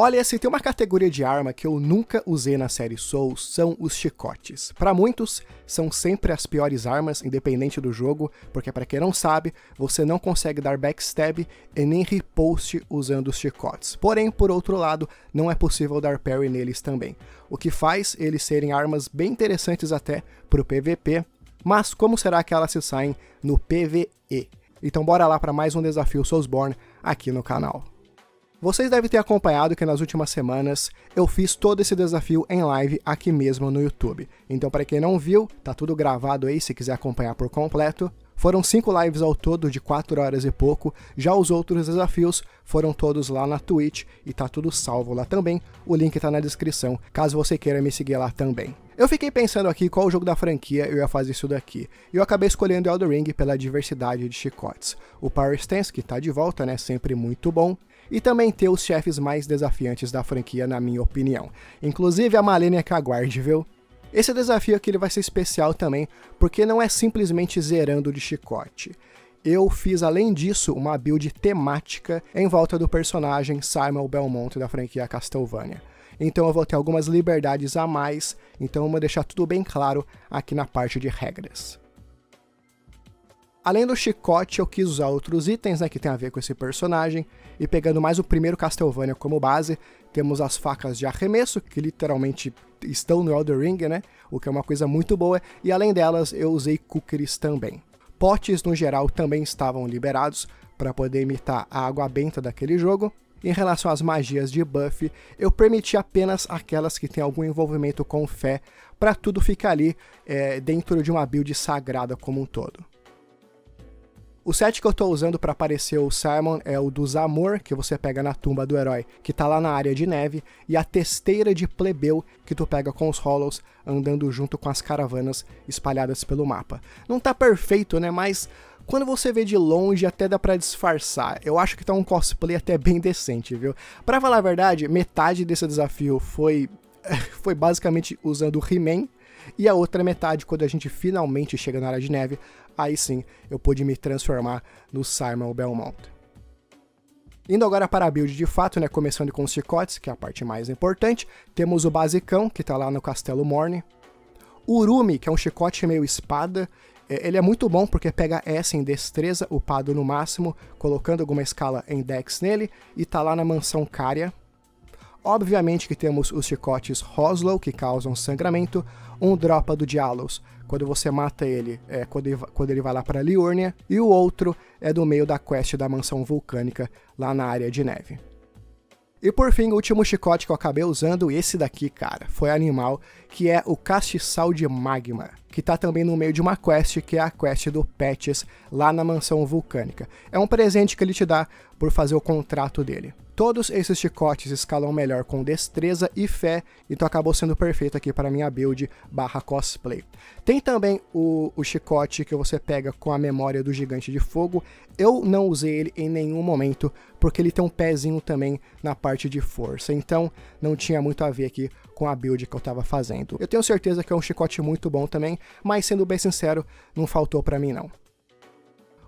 Olha, se tem uma categoria de arma que eu nunca usei na série Souls, são os chicotes. Para muitos, são sempre as piores armas, independente do jogo, porque para quem não sabe, você não consegue dar backstab e nem riposte usando os chicotes. Porém, por outro lado, não é possível dar parry neles também, o que faz eles serem armas bem interessantes até pro PVP, mas como será que elas se saem no PVE? Então bora lá para mais um desafio Soulsborne aqui no canal. Vocês devem ter acompanhado que nas últimas semanas eu fiz todo esse desafio em live aqui mesmo no YouTube. Então, para quem não viu, tá tudo gravado aí se quiser acompanhar por completo. Foram cinco lives ao todo de 4 horas e pouco. Já os outros desafios foram todos lá na Twitch e tá tudo salvo lá também. O link tá na descrição, caso você queira me seguir lá também. Eu fiquei pensando aqui qual jogo da franquia eu ia fazer isso daqui, e eu acabei escolhendo Elden Ring pela diversidade de chicotes. O Power Stance, que tá de volta, né, sempre muito bom, e também ter os chefes mais desafiantes da franquia, na minha opinião. Inclusive a Malenia que aguarde, viu? Esse desafio aqui ele vai ser especial também, porque não é simplesmente zerando de chicote. Eu fiz, além disso, uma build temática em volta do personagem Simon Belmont da franquia Castlevania. Então eu vou ter algumas liberdades a mais, então eu vou deixar tudo bem claro aqui na parte de regras. Além do chicote, eu quis usar outros itens né, que tem a ver com esse personagem, e pegando mais o primeiro Castlevania como base, temos as facas de arremesso, que literalmente estão no Elder Ring, né? O que é uma coisa muito boa, e além delas, eu usei cookies também. Potes, no geral, também estavam liberados para poder imitar a água benta daquele jogo. Em relação às magias de buff, eu permiti apenas aquelas que têm algum envolvimento com fé, para tudo ficar ali é, dentro de uma build sagrada como um todo. O set que eu estou usando para aparecer o Simon é o do Zamor, que você pega na tumba do herói, que está lá na área de neve, e a testeira de plebeu, que tu pega com os Hollows, andando junto com as caravanas espalhadas pelo mapa. Não tá perfeito, né, mas quando você vê de longe até dá para disfarçar. Eu acho que tá um cosplay até bem decente, viu? Para falar a verdade, metade desse desafio foi foi basicamente usando o He-Man e a outra metade, quando a gente finalmente chega na área de neve, aí sim eu pude me transformar no Simon Belmont. Indo agora para a build de fato, né, começando com os chicotes, que é a parte mais importante, temos o basicão, que está lá no Castelo Morne. O Urumi, que é um chicote meio espada, é, ele é muito bom porque pega S em destreza, upado no máximo, colocando alguma escala em Dex nele, e tá lá na mansão Caria. Obviamente que temos os chicotes Roslow, que causam sangramento, um dropa do Dialos, quando você mata ele, é quando ele, quando ele vai lá para Liurnia, e o outro é do meio da quest da mansão vulcânica, lá na área de neve. E por fim, o último chicote que eu acabei usando, esse daqui, cara, foi animal, que é o castiçal de magma, que tá também no meio de uma quest, que é a quest do Patches, lá na mansão vulcânica. É um presente que ele te dá por fazer o contrato dele. Todos esses chicotes escalam melhor com destreza e fé, então acabou sendo perfeito aqui para minha build barra cosplay. Tem também o, o chicote que você pega com a memória do gigante de fogo. Eu não usei ele em nenhum momento, porque ele tem um pezinho também na parte de força, então não tinha muito a ver aqui com a build que eu estava fazendo. Eu tenho certeza que é um chicote muito bom também, mas sendo bem sincero, não faltou para mim não.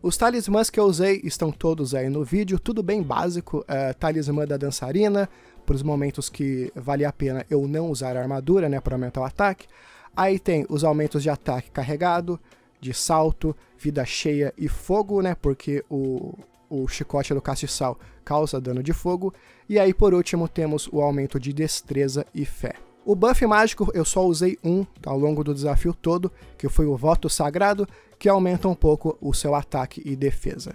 Os talismãs que eu usei estão todos aí no vídeo, tudo bem básico. É, talismã da dançarina, para os momentos que vale a pena eu não usar a armadura, né, para aumentar o ataque. Aí tem os aumentos de ataque carregado, de salto, vida cheia e fogo, né, porque o, o chicote do castiçal causa dano de fogo. E aí, por último, temos o aumento de destreza e fé. O buff mágico eu só usei um ao longo do desafio todo, que foi o Voto Sagrado, que aumenta um pouco o seu ataque e defesa.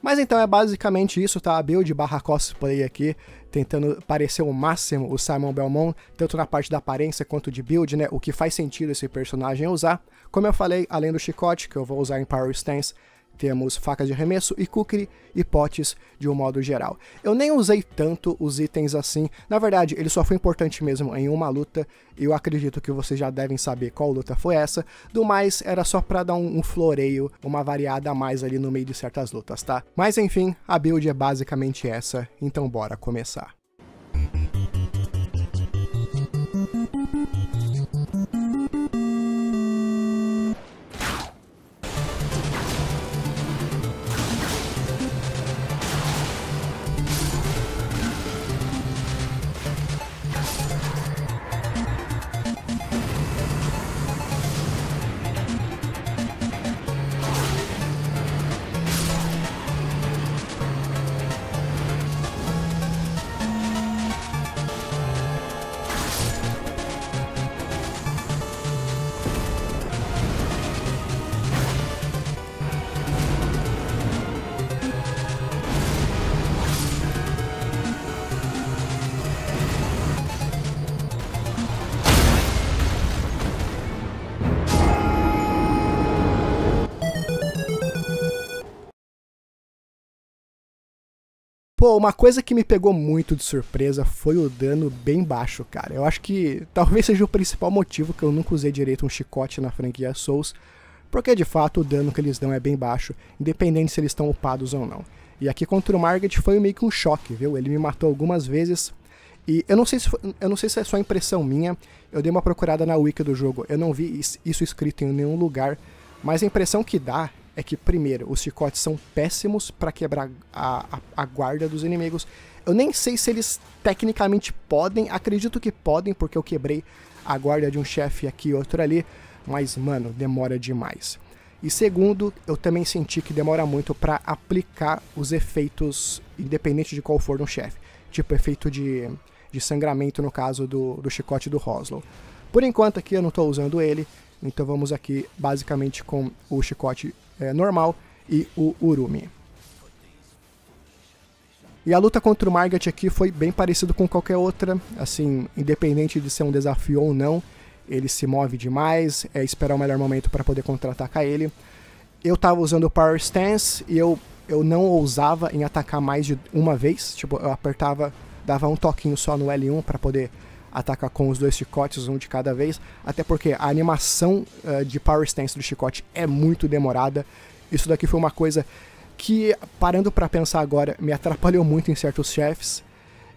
Mas então é basicamente isso, tá? A build barra cosplay aqui, tentando parecer o máximo o Simon Belmont, tanto na parte da aparência quanto de build, né? O que faz sentido esse personagem usar. Como eu falei, além do chicote, que eu vou usar em Power Stance, temos facas de arremesso e cookery e potes de um modo geral. Eu nem usei tanto os itens assim, na verdade ele só foi importante mesmo em uma luta, eu acredito que vocês já devem saber qual luta foi essa, do mais era só pra dar um, um floreio, uma variada a mais ali no meio de certas lutas, tá? Mas enfim, a build é basicamente essa, então bora começar. Pô, uma coisa que me pegou muito de surpresa foi o dano bem baixo, cara. Eu acho que talvez seja o principal motivo que eu nunca usei direito um chicote na franquia Souls, porque de fato o dano que eles dão é bem baixo, independente se eles estão upados ou não. E aqui contra o Margit foi meio que um choque, viu? Ele me matou algumas vezes, e eu não sei se, eu não sei se é só impressão minha, eu dei uma procurada na wiki do jogo, eu não vi isso escrito em nenhum lugar, mas a impressão que dá é que, primeiro, os chicotes são péssimos para quebrar a, a, a, guarda dos inimigos. Eu nem sei se eles tecnicamente podem, acredito que podem, porque eu quebrei a guarda de um chefe aqui e outro ali, mas, mano, demora demais. E segundo, eu também senti que demora muito para aplicar os efeitos, independente de qual for no chefe. Tipo, efeito de, de sangramento no caso do, do chicote do Roslow. Por enquanto aqui eu não estou usando ele, então vamos aqui basicamente com o chicote é, normal e o Urumi. E a luta contra o Margit aqui foi bem parecido com qualquer outra, assim, independente de ser um desafio ou não, ele se move demais, é esperar o melhor momento para poder contra-atacar ele. Eu tava usando o Power Stance e eu, eu não ousava em atacar mais de uma vez, tipo, eu apertava, dava um toquinho só no L1 para poder atacar com os dois chicotes, um de cada vez, até porque a animação uh, de Power Stance do chicote é muito demorada. Isso daqui foi uma coisa que, parando para pensar agora, me atrapalhou muito em certos chefes.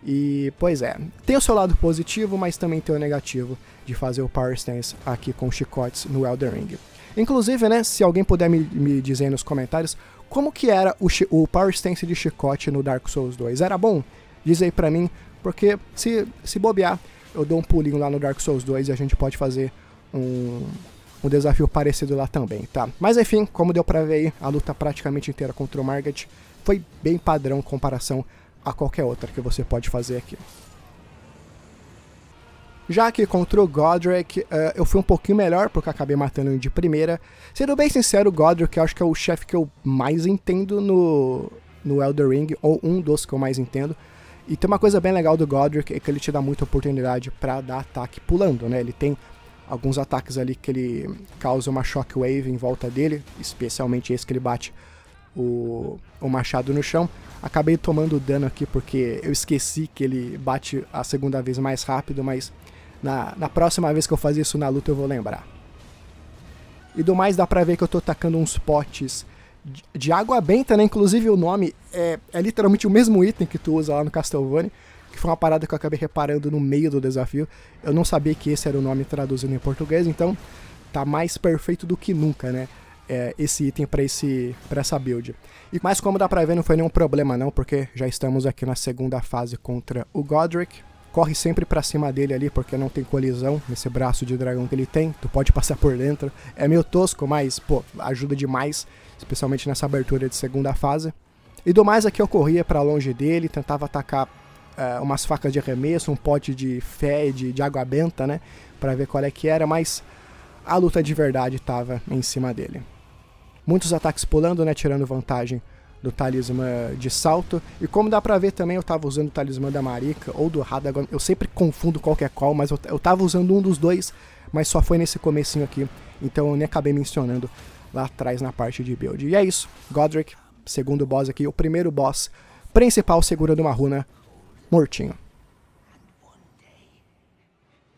E, pois é, tem o seu lado positivo, mas também tem o negativo de fazer o Power Stance aqui com chicotes no Elden Ring. Inclusive, né, se alguém puder me, me dizer nos comentários como que era o, o Power Stance de chicote no Dark Souls 2. Era bom? Diz aí pra mim, porque se, se bobear, eu dou um pulinho lá no Dark Souls 2 e a gente pode fazer um, um desafio parecido lá também, tá? Mas enfim, como deu pra ver aí, a luta praticamente inteira contra o Margit foi bem padrão em comparação a qualquer outra que você pode fazer aqui. Já que contra o Godric, uh, eu fui um pouquinho melhor, porque acabei matando ele de primeira. Sendo bem sincero, o Godric eu acho que é o chefe que eu mais entendo no, no Elder Ring, ou um dos que eu mais entendo. E tem uma coisa bem legal do Godric, é que ele te dá muita oportunidade para dar ataque pulando, né? Ele tem alguns ataques ali que ele causa uma shockwave em volta dele, especialmente esse que ele bate o, o machado no chão. Acabei tomando dano aqui porque eu esqueci que ele bate a segunda vez mais rápido, mas na, na próxima vez que eu fazer isso na luta eu vou lembrar. E do mais dá pra ver que eu tô tacando uns potes de água benta, né? Inclusive o nome é, é literalmente o mesmo item que tu usa lá no Castlevania, que foi uma parada que eu acabei reparando no meio do desafio. Eu não sabia que esse era o nome traduzido em português, então tá mais perfeito do que nunca, né? É, esse item para esse para essa build. E mas como dá pra ver não foi nenhum problema não, porque já estamos aqui na segunda fase contra o Godric. Corre sempre para cima dele ali, porque não tem colisão nesse braço de dragão que ele tem. Tu pode passar por dentro. É meio tosco, mas, pô, ajuda demais especialmente nessa abertura de segunda fase. E do mais aqui eu corria para longe dele, tentava atacar uh, umas facas de arremesso, um pote de fé, de, de água benta, né, para ver qual é que era, mas a luta de verdade estava em cima dele. Muitos ataques pulando, né, tirando vantagem do talismã de salto. E como dá pra ver também, eu tava usando o talismã da Marika ou do Radagon. Eu sempre confundo qual que é qual, mas eu, eu tava usando um dos dois, mas só foi nesse comecinho aqui. Então eu nem acabei mencionando lá atrás na parte de build. E é isso, Godric, segundo boss aqui, o primeiro boss principal segurando uma runa mortinho.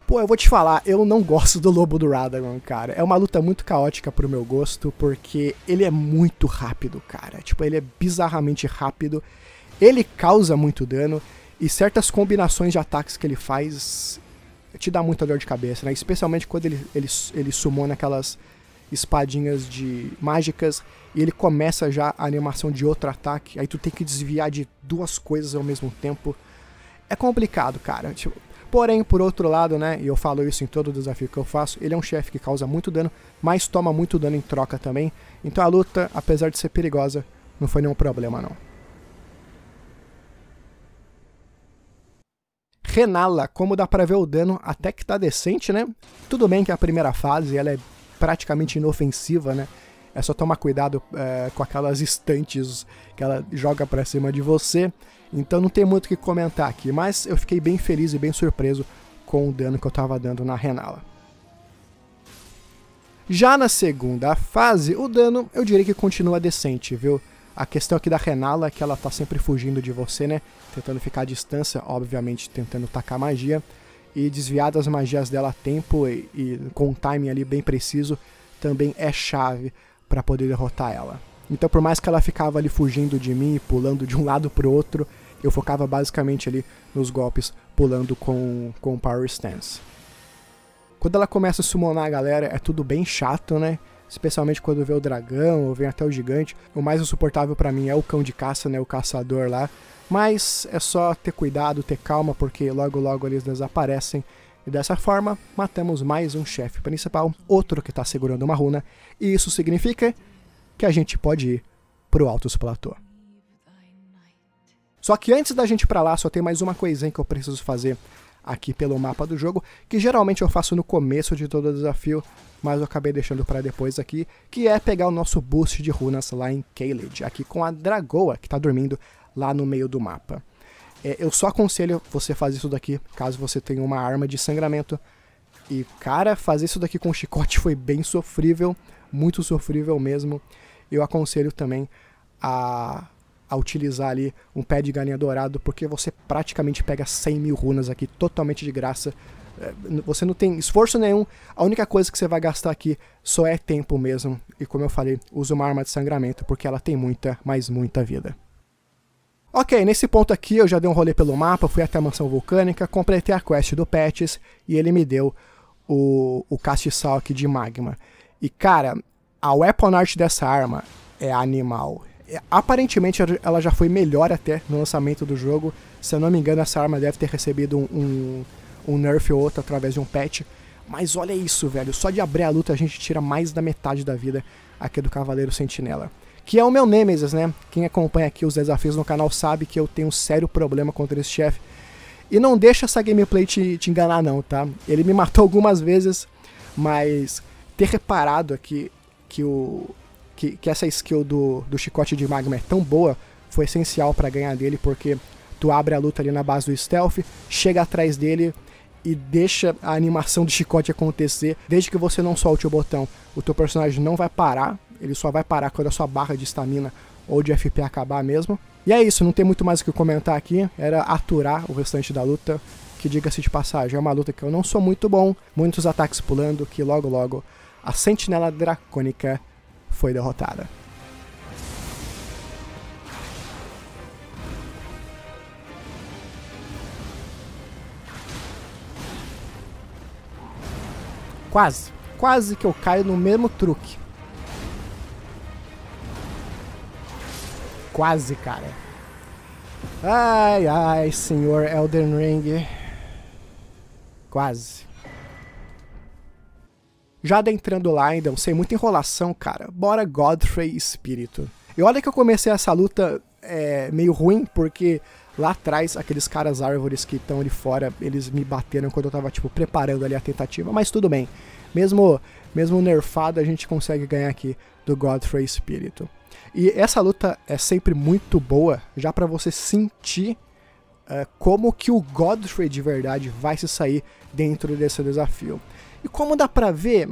Pô, eu vou te falar, eu não gosto do Lobo do Radagon, cara. É uma luta muito caótica pro meu gosto, porque ele é muito rápido, cara. Tipo, ele é bizarramente rápido. Ele causa muito dano e certas combinações de ataques que ele faz te dá muita dor de cabeça, né? Especialmente quando ele, ele, ele sumona aquelas espadinhas de mágicas e ele começa já a animação de outro ataque, aí tu tem que desviar de duas coisas ao mesmo tempo. É complicado, cara. Tipo, porém, por outro lado, né, e eu falo isso em todo desafio que eu faço, ele é um chefe que causa muito dano, mas toma muito dano em troca também. Então a luta, apesar de ser perigosa, não foi nenhum problema não. Renala, como dá pra ver o dano, até que tá decente, né? Tudo bem que a primeira fase ela é praticamente inofensiva, né? É só tomar cuidado é, com aquelas estantes que ela joga para cima de você. Então não tem muito o que comentar aqui, mas eu fiquei bem feliz e bem surpreso com o dano que eu estava dando na Renala. Já na segunda fase, o dano eu diria que continua decente, viu? A questão aqui da Renala é que ela tá sempre fugindo de você, né? Tentando ficar à distância, obviamente tentando tacar magia. E desviar das magias dela a tempo e, e com um timing ali bem preciso também é chave para poder derrotar ela. Então, por mais que ela ficava ali fugindo de mim, pulando de um lado pro outro, eu focava basicamente ali nos golpes, pulando com, com Power Stance. Quando ela começa a summonar a galera, é tudo bem chato, né? Especialmente quando vê o dragão ou vem até o gigante. O mais insuportável para mim é o cão de caça, né? O caçador lá. Mas é só ter cuidado, ter calma, porque logo logo eles desaparecem. E dessa forma, matamos mais um chefe principal, outro que está segurando uma runa. E isso significa que a gente pode ir pro Altos Platô. Só que antes da gente ir pra lá, só tem mais uma coisinha que eu preciso fazer aqui pelo mapa do jogo, que geralmente eu faço no começo de todo o desafio, mas eu acabei deixando para depois aqui, que é pegar o nosso boost de runas lá em Caelid, aqui com a Dragoa, que está dormindo lá no meio do mapa. É, eu só aconselho você fazer isso daqui, caso você tenha uma arma de sangramento, e cara, fazer isso daqui com chicote foi bem sofrível, muito sofrível mesmo. Eu aconselho também a a utilizar ali um pé de galinha dourado, porque você praticamente pega 100 mil runas aqui totalmente de graça. É, você não tem esforço nenhum, a única coisa que você vai gastar aqui só é tempo mesmo. E como eu falei, use uma arma de sangramento, porque ela tem muita, mas muita vida. Ok, nesse ponto aqui eu já dei um rolê pelo mapa, fui até a mansão vulcânica, completei a quest do Patches e ele me deu o, o castiçal aqui de magma. E cara, a weapon art dessa arma é animal. É, aparentemente ela já foi melhor até no lançamento do jogo. Se eu não me engano, essa arma deve ter recebido um, um, um nerf ou outro através de um patch. Mas olha isso, velho. Só de abrir a luta a gente tira mais da metade da vida aqui do Cavaleiro Sentinela. Que é o meu Nemesis, né? Quem acompanha aqui os desafios no canal sabe que eu tenho um sério problema contra esse chefe. E não deixa essa gameplay te, te enganar não, tá? Ele me matou algumas vezes, mas ter reparado aqui que o, que, que essa skill do, do chicote de magma é tão boa, foi essencial para ganhar dele, porque tu abre a luta ali na base do stealth, chega atrás dele e deixa a animação do chicote acontecer. Desde que você não solte o botão, o teu personagem não vai parar, ele só vai parar quando a sua barra de estamina ou de FP acabar mesmo. E é isso, não tem muito mais o que comentar aqui, era aturar o restante da luta, que diga-se de passagem, é uma luta que eu não sou muito bom, muitos ataques pulando, que logo logo a sentinela dracônica foi derrotada. Quase, quase que eu caio no mesmo truque. Quase, cara. Ai, ai, senhor Elden Ring. Quase. Já adentrando lá ainda, sem muita enrolação, cara, bora Godfrey Espírito. E olha que eu comecei essa luta é, meio ruim, porque lá atrás, aqueles caras árvores que estão ali fora, eles me bateram quando eu tava, tipo, preparando ali a tentativa, mas tudo bem. Mesmo, mesmo nerfado, a gente consegue ganhar aqui do Godfrey Espírito. E essa luta é sempre muito boa, já para você sentir uh, como que o Godfrey de verdade vai se sair dentro desse desafio. E como dá pra ver,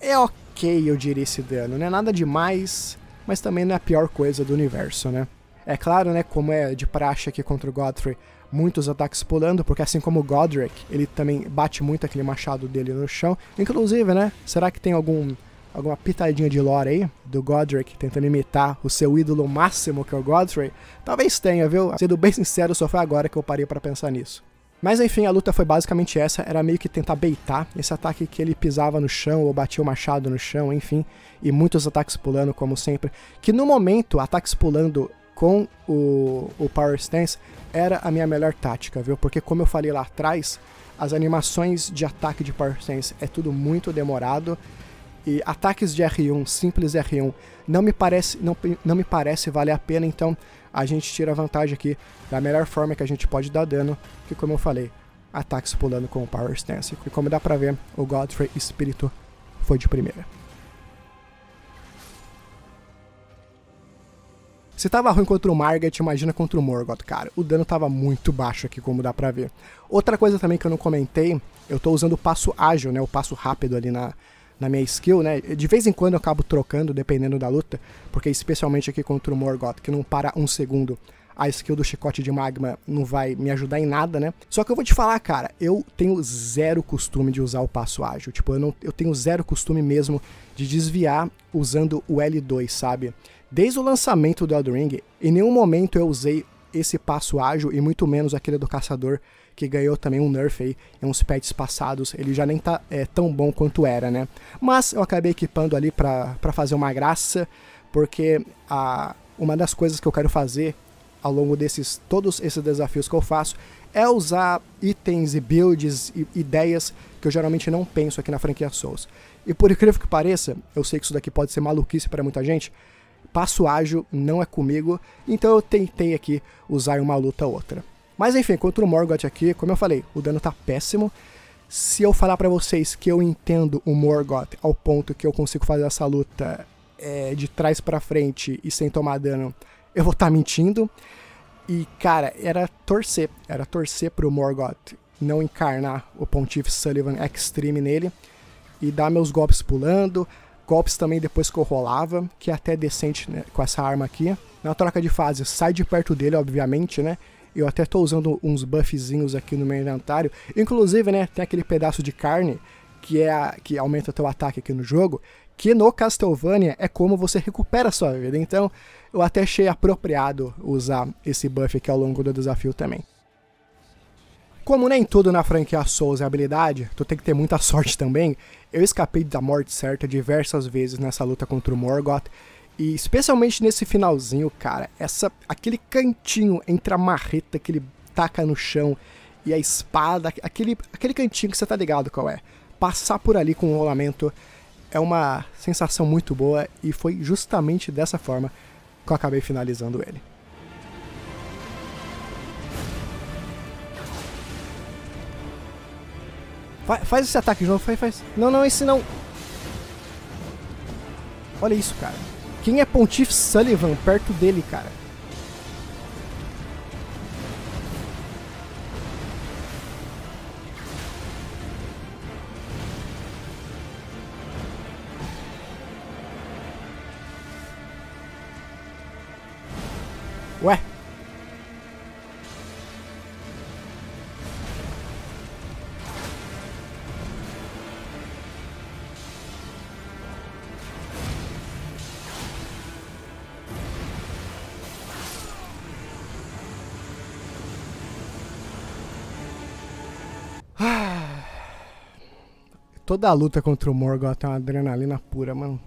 é ok, eu diria, esse dano. Não é nada demais, mas também não é a pior coisa do universo, né? É claro, né, como é de praxe aqui contra o Godfrey, muitos ataques pulando, porque assim como o Godric, ele também bate muito aquele machado dele no chão. Inclusive, né, será que tem algum alguma pitadinha de lore aí do Godric tentando imitar o seu ídolo máximo que é o Godfrey? Talvez tenha, viu? Sendo bem sincero, só foi agora que eu parei para pensar nisso. Mas enfim, a luta foi basicamente essa, era meio que tentar beitar esse ataque que ele pisava no chão ou batia o machado no chão, enfim, e muitos ataques pulando, como sempre. Que no momento, ataques pulando com o, o Power Stance era a minha melhor tática, viu? Porque como eu falei lá atrás, as animações de ataque de Power Stance é tudo muito demorado e ataques de R1, simples R1, não me parece, não, não me parece valer a pena, então a gente tira vantagem aqui da melhor forma que a gente pode dar dano, que como eu falei, ataques pulando com o Power Stance. E como dá pra ver, o Godfrey Espírito foi de primeira. Se tava ruim contra o Margaret, imagina contra o Morgoth, cara. O dano tava muito baixo aqui, como dá pra ver. Outra coisa também que eu não comentei, eu tô usando o passo ágil, né, o passo rápido ali na, na minha skill, né? De vez em quando eu acabo trocando, dependendo da luta, porque especialmente aqui contra o Morgoth, que não para um segundo, a skill do chicote de magma não vai me ajudar em nada, né? Só que eu vou te falar, cara, eu tenho zero costume de usar o passo ágil. Tipo, eu, não, eu tenho zero costume mesmo de desviar usando o L2, sabe? Desde o lançamento do Elden Ring, em nenhum momento eu usei esse passo ágil e muito menos aquele do caçador que ganhou também um nerf aí em uns patches passados. Ele já nem tá é, tão bom quanto era, né? Mas eu acabei equipando ali para fazer uma graça, porque a, uma das coisas que eu quero fazer ao longo desses todos esses desafios que eu faço é usar itens e builds e ideias que eu geralmente não penso aqui na franquia Souls. E por incrível que pareça, eu sei que isso daqui pode ser maluquice para muita gente, passo ágil não é comigo, então eu tentei aqui usar uma luta ou outra. Mas enfim, contra o Morgoth aqui, como eu falei, o dano tá péssimo. Se eu falar para vocês que eu entendo o Morgoth ao ponto que eu consigo fazer essa luta é, de trás para frente e sem tomar dano, eu vou estar tá mentindo. E, cara, era torcer, era torcer pro Morgoth não encarnar o Pontífice Sullivan Extreme nele e dar meus golpes pulando, golpes também depois que eu rolava, que é até decente né, com essa arma aqui. Na troca de fase, sai de perto dele, obviamente, né? Eu até tô usando uns buffzinhos aqui no meu inventário. Inclusive, né, tem aquele pedaço de carne que é a, que aumenta teu ataque aqui no jogo, que no Castlevania é como você recupera a sua vida. Então, eu até achei apropriado usar esse buff aqui ao longo do desafio também. Como nem tudo na franquia Souls é habilidade, tu tem que ter muita sorte também, eu escapei da morte certa diversas vezes nessa luta contra o Morgoth, e especialmente nesse finalzinho, cara, essa aquele cantinho entre a marreta que ele taca no chão e a espada, aquele, aquele cantinho que você tá ligado qual é. Passar por ali com o rolamento é uma sensação muito boa e foi justamente dessa forma que eu acabei finalizando ele. Faz esse ataque de novo, faz, faz. Não, não, esse não. Olha isso, cara. Quem é Pontiff Sullivan perto dele, cara? Toda a luta contra o Morgoth é uma adrenalina pura, mano.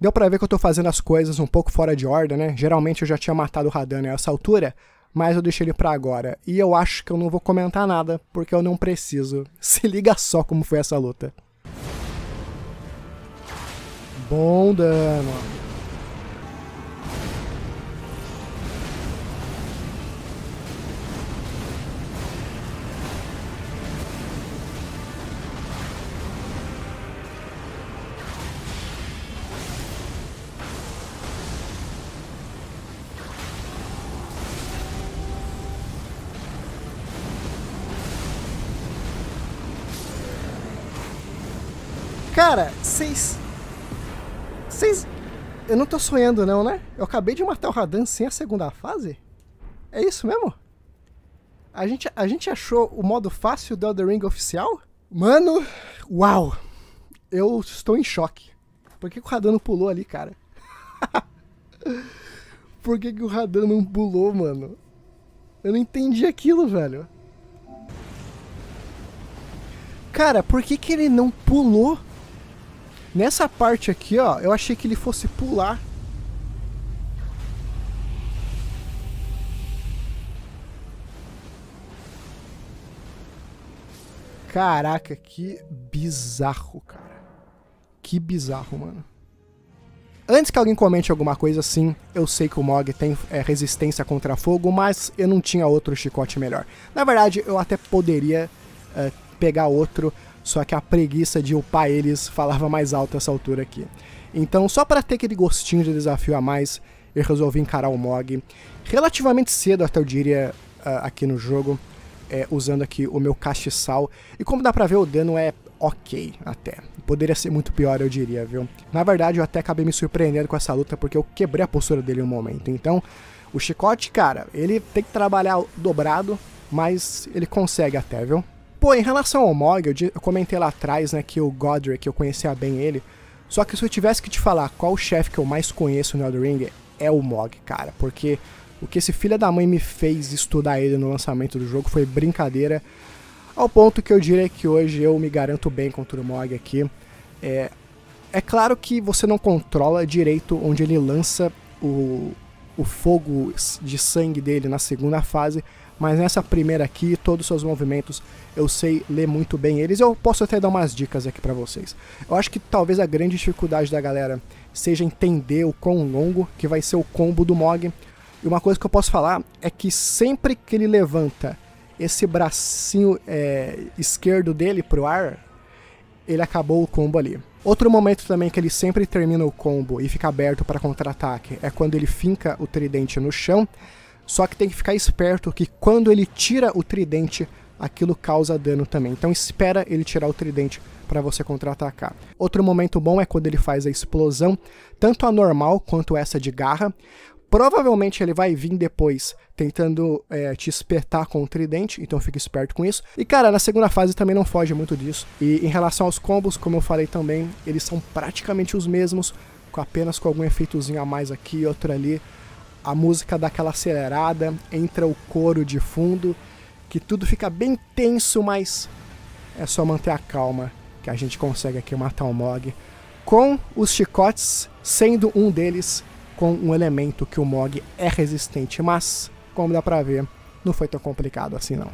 Deu pra ver que eu tô fazendo as coisas um pouco fora de ordem, né? Geralmente eu já tinha matado o Radan a essa altura, mas eu deixei ele pra agora. E eu acho que eu não vou comentar nada, porque eu não preciso. Se liga só como foi essa luta. Bom dano. Cara, vocês. Vocês. Eu não tô sonhando, não, né? Eu acabei de matar o Radan sem a segunda fase? É isso mesmo? A gente, a gente achou o modo fácil do Elden Ring oficial? Mano, uau! Eu estou em choque. Por que, que o Radan não pulou ali, cara? Por que, que o Radan não pulou, mano? Eu não entendi aquilo, velho. Cara, por que, que ele não pulou? Nessa parte aqui, ó, eu achei que ele fosse pular. Caraca, que bizarro, cara. Que bizarro, mano. Antes que alguém comente alguma coisa assim, eu sei que o Mog tem é, resistência contra fogo, mas eu não tinha outro chicote melhor. Na verdade, eu até poderia é, pegar outro, só que a preguiça de upar eles falava mais alto essa altura aqui. Então, só para ter aquele gostinho de desafio a mais, eu resolvi encarar o Mog relativamente cedo, até eu diria, uh, aqui no jogo, é, usando aqui o meu castiçal. E como dá pra ver, o dano é ok até. Poderia ser muito pior, eu diria, viu? Na verdade, eu até acabei me surpreendendo com essa luta porque eu quebrei a postura dele um momento. Então, o chicote, cara, ele tem que trabalhar dobrado, mas ele consegue até, viu? Pô, em relação ao Mog, eu, eu comentei lá atrás, né, que o Godric, eu conhecia bem ele. Só que se eu tivesse que te falar qual chefe que eu mais conheço no Elden Ring, é o Mog, cara. Porque o que esse filho da mãe me fez estudar ele no lançamento do jogo foi brincadeira. Ao ponto que eu diria que hoje eu me garanto bem contra o Mog aqui. É, é claro que você não controla direito onde ele lança o, o fogo de sangue dele na segunda fase, mas nessa primeira aqui, todos os seus movimentos, eu sei ler muito bem eles. Eu posso até dar umas dicas aqui para vocês. Eu acho que talvez a grande dificuldade da galera seja entender o quão longo que vai ser o combo do Mog. E uma coisa que eu posso falar é que sempre que ele levanta esse bracinho é, esquerdo dele pro ar, ele acabou o combo ali. Outro momento também que ele sempre termina o combo e fica aberto para contra-ataque é quando ele finca o tridente no chão só que tem que ficar esperto que quando ele tira o tridente, aquilo causa dano também. Então espera ele tirar o tridente para você contra-atacar. Outro momento bom é quando ele faz a explosão, tanto a normal quanto essa de garra. Provavelmente ele vai vir depois tentando é, te espetar com o tridente, então fique esperto com isso. E cara, na segunda fase também não foge muito disso. E em relação aos combos, como eu falei também, eles são praticamente os mesmos, com apenas com algum efeitozinho a mais aqui e outro ali a música dá aquela acelerada, entra o coro de fundo, que tudo fica bem tenso, mas é só manter a calma que a gente consegue aqui matar o Mog. Com os chicotes sendo um deles com um elemento que o Mog é resistente, mas como dá pra ver, não foi tão complicado assim não.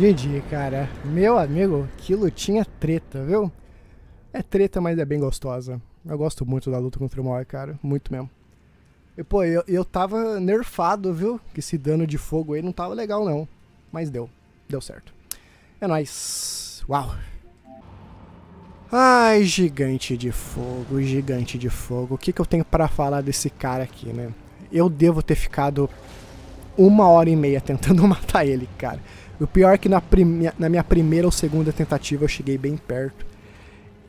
GG, cara. Meu amigo, que lutinha treta, viu? É treta, mas é bem gostosa. Eu gosto muito da luta contra o Moai, cara. Muito mesmo. E, pô, eu, eu tava nerfado, viu? Que esse dano de fogo aí não tava legal, não. Mas deu. Deu certo. É nóis. Uau. Ai, gigante de fogo, gigante de fogo. O que, que eu tenho para falar desse cara aqui, né? Eu devo ter ficado uma hora e meia tentando matar ele, cara. O pior é que na, na minha primeira ou segunda tentativa eu cheguei bem perto.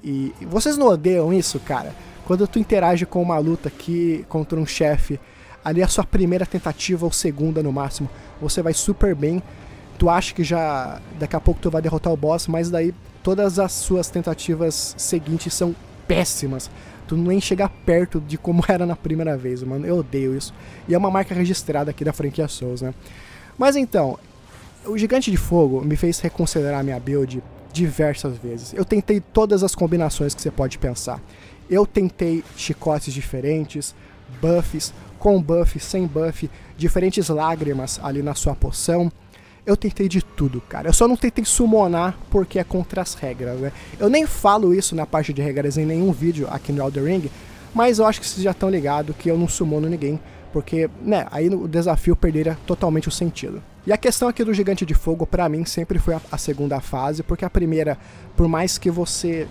E, vocês não odeiam isso, cara? Quando tu interage com uma luta aqui contra um chefe, ali é a sua primeira tentativa ou segunda no máximo, você vai super bem. Tu acha que já daqui a pouco tu vai derrotar o boss, mas daí todas as suas tentativas seguintes são péssimas tu nem chega perto de como era na primeira vez, mano. Eu odeio isso. E é uma marca registrada aqui da franquia Souls, né? Mas então, o Gigante de Fogo me fez reconsiderar minha build diversas vezes. Eu tentei todas as combinações que você pode pensar. Eu tentei chicotes diferentes, buffs, com buff, sem buff, diferentes lágrimas ali na sua poção. Eu tentei de tudo, cara. Eu só não tentei summonar porque é contra as regras, né? Eu nem falo isso na parte de regras em nenhum vídeo aqui no Elder Ring, mas eu acho que vocês já estão ligados que eu não summono ninguém, porque, né, aí o desafio perderia totalmente o sentido. E a questão aqui do Gigante de Fogo, para mim, sempre foi a, a, segunda fase, porque a primeira, por mais que você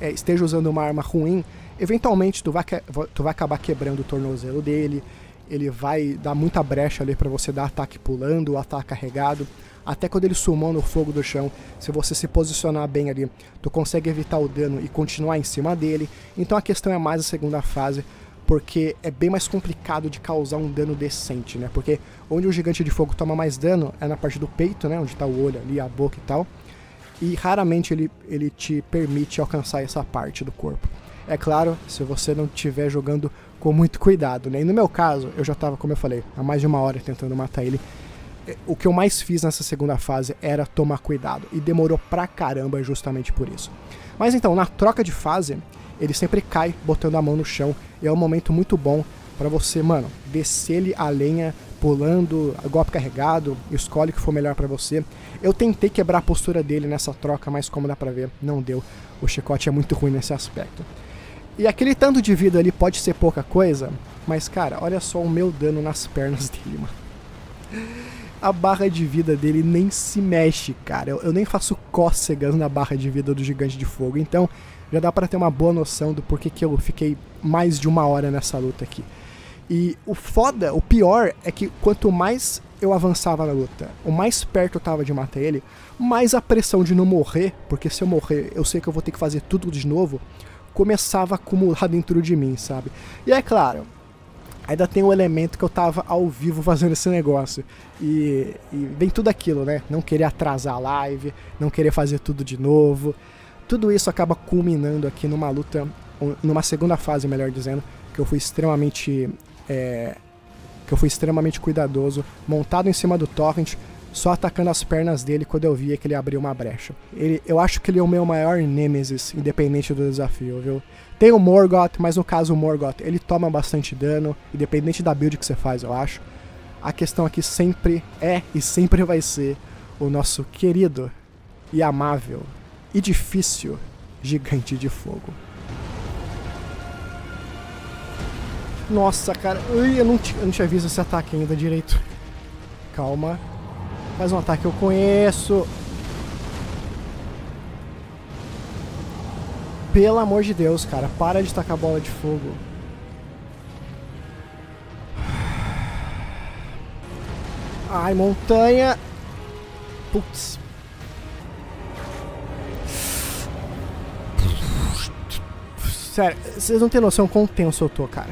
é, esteja usando uma arma ruim, eventualmente tu vai, tu vai acabar quebrando o tornozelo dele, ele vai dar muita brecha ali para você dar ataque pulando, ataque carregado. Até quando ele sumou no fogo do chão, se você se posicionar bem ali, tu consegue evitar o dano e continuar em cima dele. Então a questão é mais a segunda fase, porque é bem mais complicado de causar um dano decente, né? Porque onde o gigante de fogo toma mais dano é na parte do peito, né? Onde está o olho ali, a boca e tal. E raramente ele, ele te permite alcançar essa parte do corpo. É claro, se você não estiver jogando com muito cuidado, né? E no meu caso, eu já estava, como eu falei, há mais de uma hora tentando matar ele. É, o que eu mais fiz nessa segunda fase era tomar cuidado, e demorou pra caramba justamente por isso. Mas então, na troca de fase, ele sempre cai botando a mão no chão, e é um momento muito bom para você, mano, descer-lhe a lenha pulando, golpe carregado, escolhe o que for melhor para você. Eu tentei quebrar a postura dele nessa troca, mas como dá pra ver, não deu. O chicote é muito ruim nesse aspecto. E aquele tanto de vida ali pode ser pouca coisa, mas cara, olha só o meu dano nas pernas dele, mano. A barra de vida dele nem se mexe, cara. Eu, eu nem faço cócegas na barra de vida do gigante de fogo, então já dá para ter uma boa noção do porquê que eu fiquei mais de uma hora nessa luta aqui. E o foda, o pior, é que quanto mais eu avançava na luta, o mais perto eu tava de matar ele, mais a pressão de não morrer, porque se eu morrer eu sei que eu vou ter que fazer tudo de novo, começava a acumular dentro de mim, sabe? E é claro, ainda tem o elemento que eu tava ao vivo fazendo esse negócio. E, e vem tudo aquilo, né? Não querer atrasar a live, não querer fazer tudo de novo. Tudo isso acaba culminando aqui numa luta, numa segunda fase, melhor dizendo, que eu fui extremamente é, que eu fui extremamente cuidadoso, montado em cima do Torrent, só atacando as pernas dele quando eu via que ele abriu uma brecha. Ele, eu acho que ele é o meu maior Nemesis, independente do desafio, viu? Tem o Morgoth, mas no caso o Morgoth, ele toma bastante dano, independente da build que você faz, eu acho. A questão aqui sempre é e sempre vai ser o nosso querido e amável e difícil gigante de fogo. Nossa, cara. Ui, eu não, te, não tinha visto esse ataque ainda direito. Calma. Faz um ataque que eu conheço. Pelo amor de Deus, cara. Para de tacar bola de fogo. Ai, montanha. Putz. Sério, vocês não têm noção quão tenso eu tô, cara.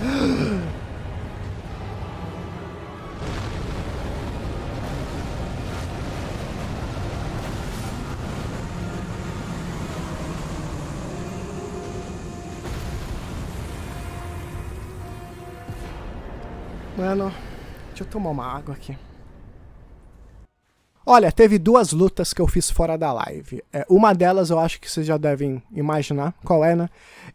Mano, deixa eu tomar uma água aqui. Olha, teve duas lutas que eu fiz fora da live. É, uma delas eu acho que vocês já devem imaginar qual é, né?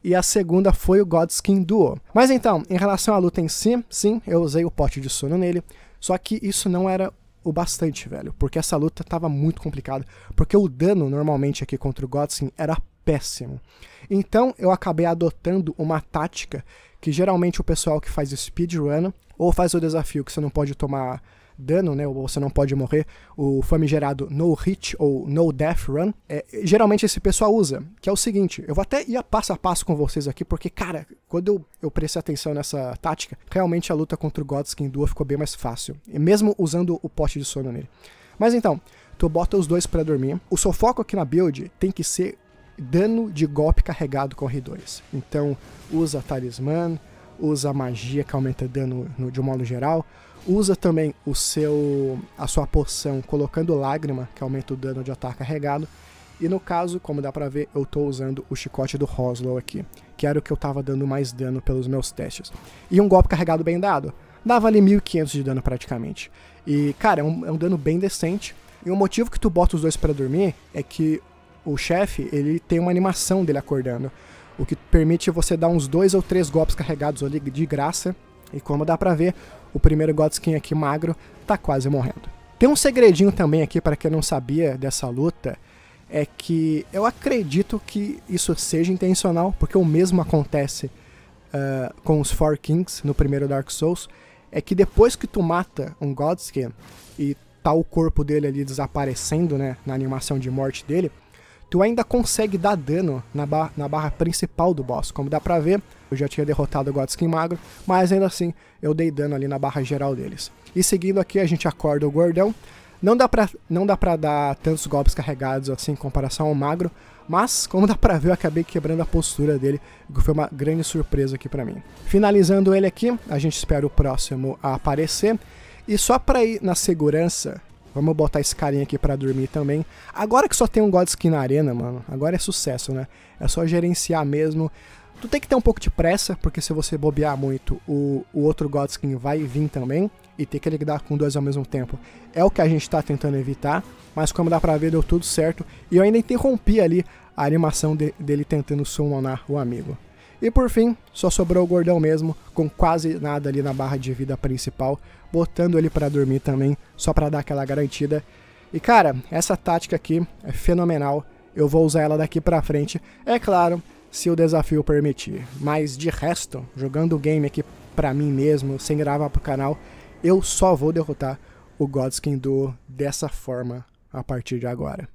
E a segunda foi o Godskin Duo. Mas então, em relação à luta em si, sim, eu usei o pote de sono nele. Só que isso não era o bastante, velho. Porque essa luta tava muito complicada. Porque o dano normalmente aqui contra o Godskin era péssimo. Então eu acabei adotando uma tática que geralmente o pessoal que faz speedrun ou faz o desafio que você não pode tomar dano, né, ou você não pode morrer, o famigerado no hit ou no death run, é, geralmente esse pessoal usa, que é o seguinte, eu vou até ir a passo a passo com vocês aqui, porque, cara, quando eu, eu prestei atenção nessa tática, realmente a luta contra o Godskin Duo ficou bem mais fácil, mesmo usando o pote de sono nele. Mas então, tu bota os dois para dormir, o seu foco aqui na build tem que ser dano de golpe carregado com R2. Então, usa talismã, usa magia que aumenta dano no, de um modo geral, usa também o seu a sua poção colocando lágrima, que aumenta o dano de ataque carregado. E no caso, como dá pra ver, eu tô usando o chicote do Roslow aqui, que era o que eu tava dando mais dano pelos meus testes. E um golpe carregado bem dado, dava ali 1500 de dano praticamente. E, cara, é um, é um dano bem decente. E o motivo que tu bota os dois para dormir é que o chefe, ele tem uma animação dele acordando o que permite você dar uns dois ou três golpes carregados ali de graça. E como dá pra ver, o primeiro Godskin aqui magro tá quase morrendo. Tem um segredinho também aqui para quem não sabia dessa luta, é que eu acredito que isso seja intencional, porque o mesmo acontece uh, com os Four Kings no primeiro Dark Souls, é que depois que tu mata um Godskin e tá o corpo dele ali desaparecendo, né, na animação de morte dele, tu ainda consegue dar dano na, bar na barra principal do boss. Como dá pra ver, eu já tinha derrotado o Godskin Magro, mas ainda assim eu dei dano ali na barra geral deles. E seguindo aqui, a gente acorda o Gordão. Não dá pra, não dá pra dar tantos golpes carregados assim em comparação ao Magro, mas como dá pra ver, eu acabei quebrando a postura dele, que foi uma grande surpresa aqui pra mim. Finalizando ele aqui, a gente espera o próximo aparecer. E só pra ir na segurança, Vamos botar esse carinha aqui para dormir também. Agora que só tem um Godskin na arena, mano, agora é sucesso, né? É só gerenciar mesmo. Tu tem que ter um pouco de pressa, porque se você bobear muito, o, o outro Godskin vai vir também, e ter que lidar com dois ao mesmo tempo. É o que a gente está tentando evitar, mas como dá pra ver, deu tudo certo, e eu ainda interrompi ali a animação de, dele tentando summonar o amigo. E por fim, só sobrou o gordão mesmo, com quase nada ali na barra de vida principal, botando ele para dormir também, só para dar aquela garantida. E cara, essa tática aqui é fenomenal, eu vou usar ela daqui pra frente. É claro, se o desafio permitir. Mas de resto, jogando o game aqui pra mim mesmo, sem gravar pro canal, eu só vou derrotar o Godskin Duo dessa forma a partir de agora.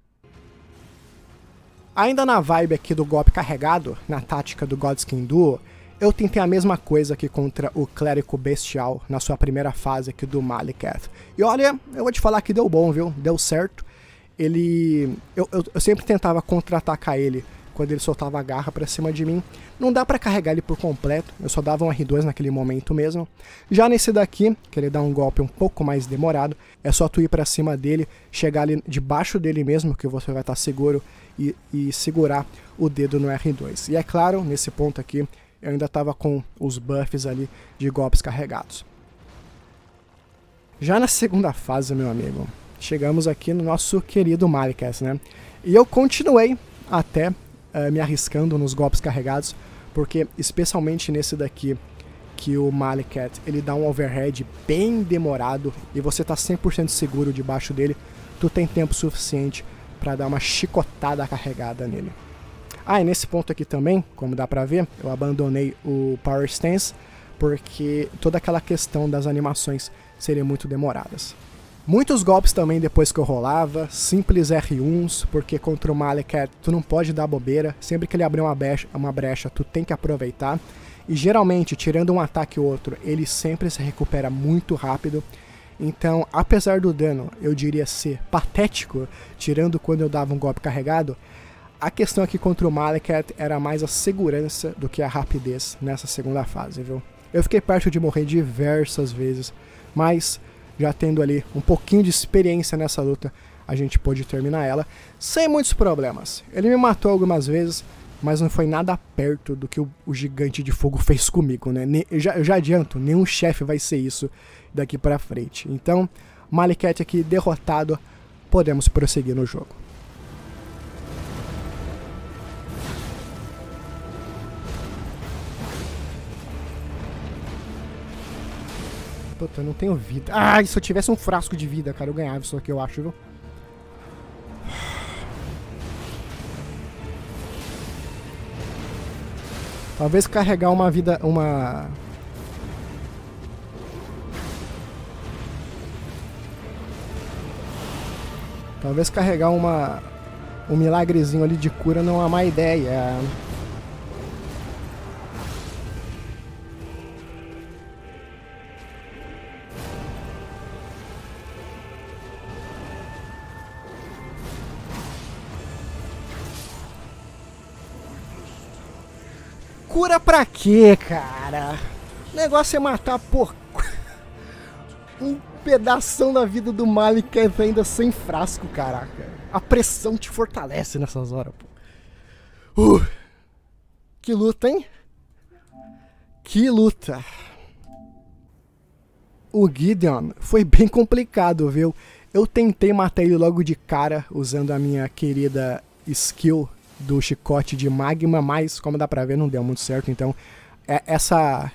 Ainda na vibe aqui do golpe carregado, na tática do Godskin Duo, eu tentei a mesma coisa aqui contra o Clérigo Bestial na sua primeira fase aqui do Maliketh. E olha, eu vou te falar que deu bom, viu? Deu certo. Ele... Eu, eu, eu sempre tentava contra-atacar ele quando ele soltava a garra para cima de mim. Não dá para carregar ele por completo, eu só dava um R2 naquele momento mesmo. Já nesse daqui, que ele dá um golpe um pouco mais demorado, é só tu ir para cima dele, chegar ali debaixo dele mesmo, que você vai estar tá seguro, e, e segurar o dedo no R2. E é claro, nesse ponto aqui, eu ainda estava com os buffs ali de golpes carregados. Já na segunda fase, meu amigo, chegamos aqui no nosso querido Marikas, né? E eu continuei até uh, me arriscando nos golpes carregados, porque especialmente nesse daqui, que o Malikat, ele dá um overhead bem demorado e você tá 100% seguro debaixo dele, tu tem tempo suficiente para dar uma chicotada carregada nele. Ah, e nesse ponto aqui também, como dá pra ver, eu abandonei o Power Stance, porque toda aquela questão das animações seriam muito demoradas. Muitos golpes também depois que eu rolava, simples R1s, porque contra o Malekith tu não pode dar bobeira, sempre que ele abrir uma brecha, uma brecha tu tem que aproveitar. E geralmente, tirando um ataque ou outro, ele sempre se recupera muito rápido. Então, apesar do dano, eu diria ser patético, tirando quando eu dava um golpe carregado, a questão aqui contra o Malekith era mais a segurança do que a rapidez nessa segunda fase, viu? Eu fiquei perto de morrer diversas vezes, mas já tendo ali um pouquinho de experiência nessa luta, a gente pôde terminar ela sem muitos problemas. Ele me matou algumas vezes, mas não foi nada perto do que o, o gigante de fogo fez comigo, né? Eu já, eu já adianto, nenhum chefe vai ser isso daqui para frente. Então, Maliket aqui derrotado, podemos prosseguir no jogo. Puta, eu não tenho vida. Ah, se eu tivesse um frasco de vida, cara, eu ganhava isso aqui, eu acho, viu? Talvez carregar uma vida, uma... Talvez carregar uma... Um milagrezinho ali de cura não é má ideia. Cura pra quê, cara? O negócio é matar por um pedaço da vida do Malik ainda sem frasco, caraca. A pressão te fortalece nessas horas, pô. Uh, que luta, hein? Que luta. O Gideon foi bem complicado, viu? Eu tentei matar ele logo de cara usando a minha querida skill do chicote de magma, mas como dá pra ver, não deu muito certo. Então, é essa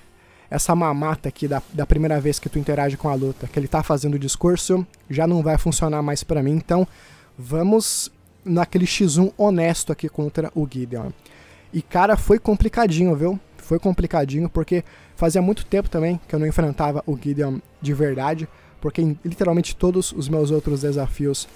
essa mamata aqui da, da primeira vez que tu interage com a luta, que ele tá fazendo o discurso, já não vai funcionar mais para mim. Então, vamos naquele X1 honesto aqui contra o Gideon. E cara, foi complicadinho, viu? Foi complicadinho porque fazia muito tempo também que eu não enfrentava o Gideon de verdade, porque em literalmente todos os meus outros desafios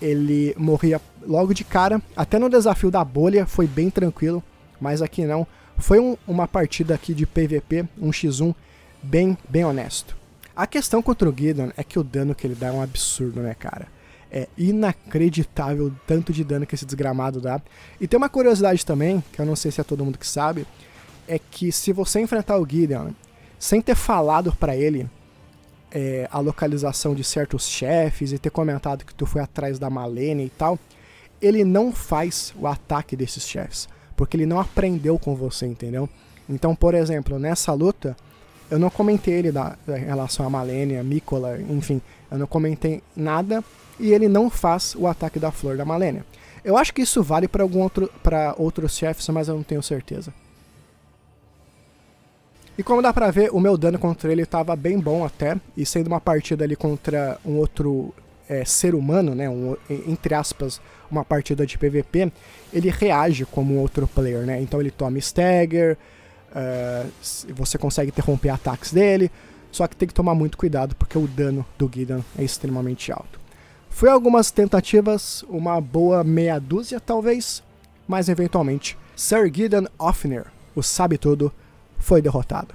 ele morria logo de cara. Até no desafio da bolha foi bem tranquilo, mas aqui não. Foi um, uma partida aqui de PVP, um x1, bem, bem honesto. A questão contra o Gideon é que o dano que ele dá é um absurdo, né, cara? É inacreditável o tanto de dano que esse desgramado dá. E tem uma curiosidade também, que eu não sei se é todo mundo que sabe, é que se você enfrentar o Gideon sem ter falado para ele é, a localização de certos chefes e ter comentado que tu foi atrás da Malene e tal, ele não faz o ataque desses chefes. Porque ele não aprendeu com você, entendeu? Então, por exemplo, nessa luta, eu não comentei ele da, da relação a Malenia, Mikola, enfim, eu não comentei nada e ele não faz o ataque da flor da Malenia. Eu acho que isso vale para algum outro para outros chefes, mas eu não tenho certeza. E como dá pra ver, o meu dano contra ele estava bem bom até, e sendo uma partida ali contra um outro é, ser humano, né, um, entre aspas, uma partida de PVP, ele reage como outro player, né, então ele toma stagger, uh, você consegue interromper ataques dele, só que tem que tomar muito cuidado porque o dano do Gideon é extremamente alto. Foi algumas tentativas, uma boa meia dúzia talvez, mas eventualmente Sir Gideon Offner, o sabe-tudo, foi derrotado.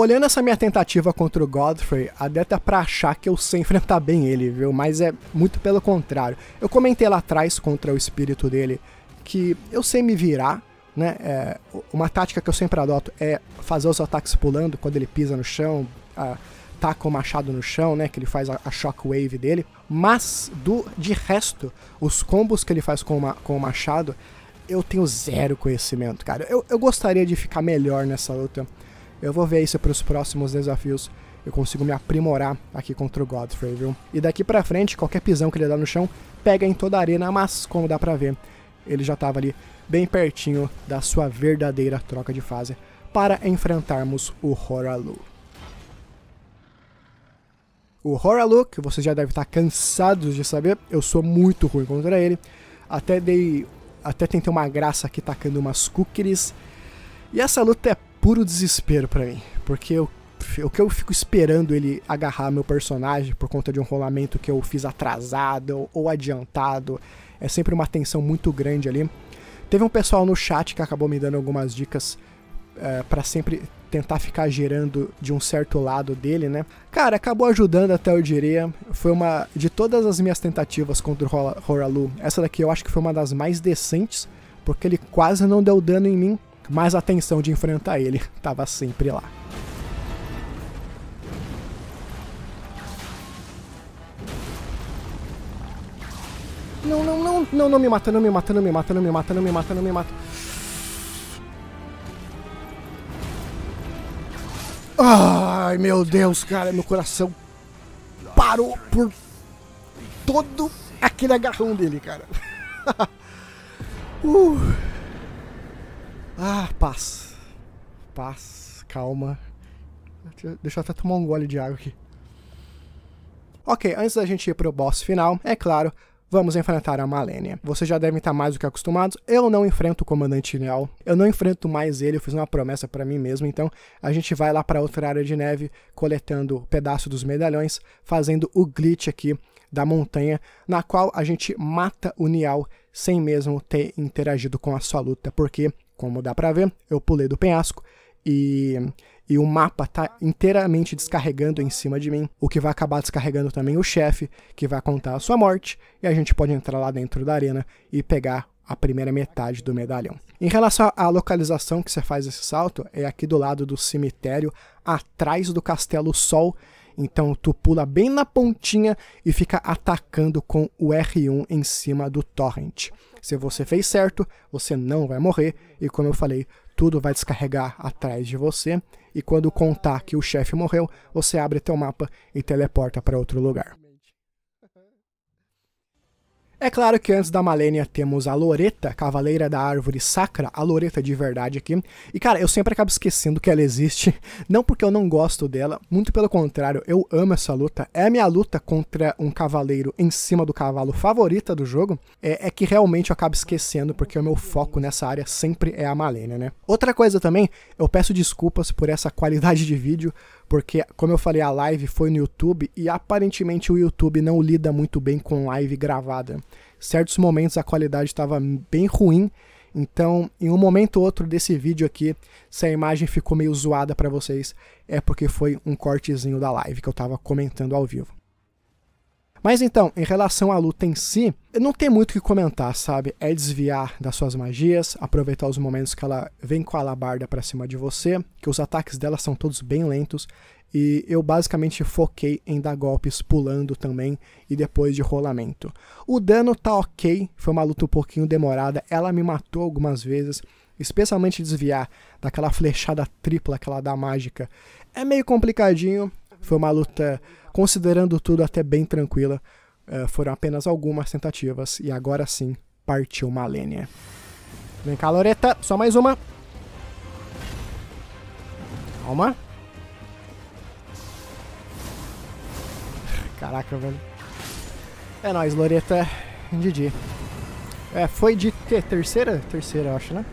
Olhando essa minha tentativa contra o Godfrey, até dá pra achar que eu sei enfrentar bem ele, viu? Mas é muito pelo contrário. Eu comentei lá atrás contra o espírito dele que eu sei me virar, né? É, uma tática que eu sempre adoto é fazer os ataques pulando quando ele pisa no chão, a, taca o machado no chão, né? Que ele faz a, a shockwave dele. Mas, do, de resto, os combos que ele faz com, uma, com o machado, eu tenho zero conhecimento, cara. Eu, eu gostaria de ficar melhor nessa luta. Eu vou ver isso para os próximos desafios. Eu consigo me aprimorar aqui contra o Godfrey, viu? E daqui pra frente, qualquer pisão que ele dá no chão, pega em toda a arena, mas como dá pra ver, ele já estava ali bem pertinho da sua verdadeira troca de fase para enfrentarmos o Horalu. O Horalu, que vocês já devem estar cansados de saber, eu sou muito ruim contra ele. Até dei. Até tentei uma graça aqui tacando umas cookies. E essa luta é puro desespero para mim. Porque eu, o que eu fico esperando ele agarrar meu personagem por conta de um rolamento que eu fiz atrasado ou adiantado. É sempre uma tensão muito grande ali. Teve um pessoal no chat que acabou me dando algumas dicas é, para sempre tentar ficar gerando de um certo lado dele, né? Cara, acabou ajudando até eu diria. Foi uma de todas as minhas tentativas contra o Horalu, essa daqui eu acho que foi uma das mais decentes, porque ele quase não deu dano em mim, mas a tensão de enfrentar ele tava sempre lá. Não, não, não, não, não me mata, não me mata, não me mata, não me mata, não me mata, não me mata. Ai, meu Deus, cara, meu coração parou por todo aquele agarrão dele, cara. uh. Ah, paz. Paz, calma. Deixa eu até tomar um gole de água aqui. Ok, antes da gente ir pro boss final, é claro, vamos enfrentar a Malenia. Vocês já devem estar mais do que acostumados. Eu não enfrento o Comandante Neo. Eu não enfrento mais ele. Eu fiz uma promessa para mim mesmo. Então a gente vai lá para outra área de neve, coletando o pedaço dos medalhões, fazendo o glitch aqui da montanha, na qual a gente mata o Nial sem mesmo ter interagido com a sua luta, porque, como dá pra ver, eu pulei do penhasco e e o mapa tá inteiramente descarregando em cima de mim, o que vai acabar descarregando também o chefe, que vai contar a sua morte, e a gente pode entrar lá dentro da arena e pegar a primeira metade do medalhão. Em relação à localização que você faz esse salto, é aqui do lado do cemitério, atrás do Castelo Sol, então tu pula bem na pontinha e fica atacando com o R1 em cima do torrent. Se você fez certo, você não vai morrer e como eu falei, tudo vai descarregar atrás de você e quando contar que o chefe morreu, você abre teu mapa e teleporta para outro lugar. É claro que antes da Malenia temos a Loreta, Cavaleira da Árvore Sacra, a Loreta de verdade aqui. E cara, eu sempre acabo esquecendo que ela existe, não porque eu não gosto dela, muito pelo contrário, eu amo essa luta. É a minha luta contra um cavaleiro em cima do cavalo favorita do jogo, é, é que realmente eu acabo esquecendo, porque o meu foco nessa área sempre é a Malenia, né? Outra coisa também, eu peço desculpas por essa qualidade de vídeo, porque, como eu falei, a live foi no YouTube e aparentemente o YouTube não lida muito bem com live gravada. Certos momentos a qualidade estava bem ruim, então em um momento ou outro desse vídeo aqui, se a imagem ficou meio zoada para vocês, é porque foi um cortezinho da live que eu estava comentando ao vivo. Mas então, em relação à luta em si, não tem muito o que comentar, sabe? É desviar das suas magias, aproveitar os momentos que ela vem com a alabarda para cima de você, que os ataques dela são todos bem lentos, e eu basicamente foquei em dar golpes pulando também e depois de rolamento. O dano tá ok, foi uma luta um pouquinho demorada, ela me matou algumas vezes, especialmente desviar daquela flechada tripla que ela dá mágica. É meio complicadinho, foi uma luta, considerando tudo, até bem tranquila. Uh, foram apenas algumas tentativas e agora sim partiu Malenia. Vem cá, Loreta, só mais uma. Calma. Caraca, velho. É nóis, Loreta. GG. É, foi de que? Terceira? Terceira, eu acho, né?